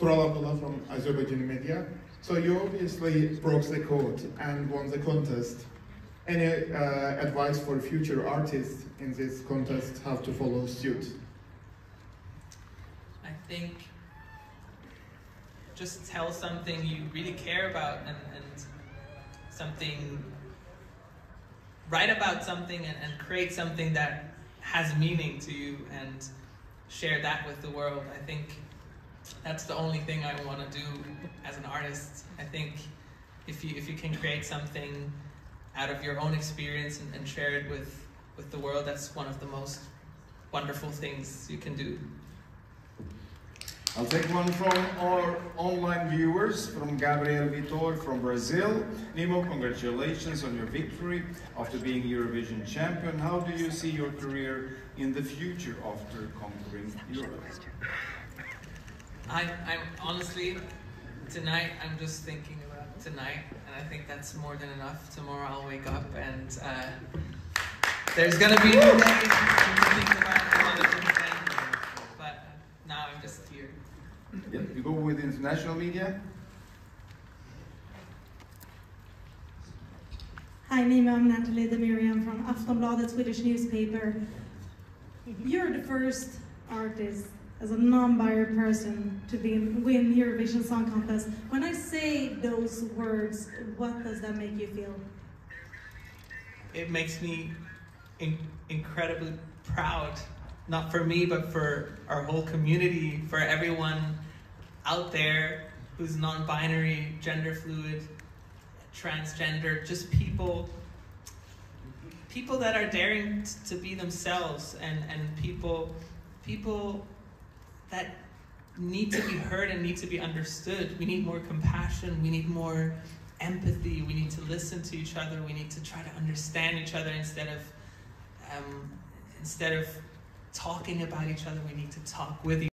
Tural Abdullah from Azerbaijani media. So you obviously broke the code and won the contest. Any uh, advice for future artists in this contest how to follow suit? I think just tell something you really care about and, and something, write about something and, and create something that has meaning to you and share that with the world. I think that's the only thing I want to do as an artist. I think if you if you can create something out of your own experience and, and share it with with the world, that's one of the most wonderful things you can do. I'll take one from our online viewers, from Gabriel Vitor from Brazil. Nemo, congratulations on your victory after being Eurovision champion. How do you see your career in the future after conquering Europe? I, I'm honestly, tonight, I'm just thinking about tonight, and I think that's more than enough. Tomorrow I'll wake up and uh, there's gonna be a new day to think about a lot of things but now I'm just here. Yeah, you go with international media. Hi, Nemo, I'm Natalie Demirian from Aftonbladet, Swedish newspaper. You're the first artist as a non-binary person to be, win Eurovision Song Contest. When I say those words, what does that make you feel? It makes me in- incredibly proud, not for me, but for our whole community, for everyone out there who's non-binary, gender fluid, transgender, just people people that are daring to be themselves and, and people people that need to be heard and need to be understood. We need more compassion, we need more empathy, we need to listen to each other, we need to try to understand each other instead of um, instead of talking about each other, we need to talk with each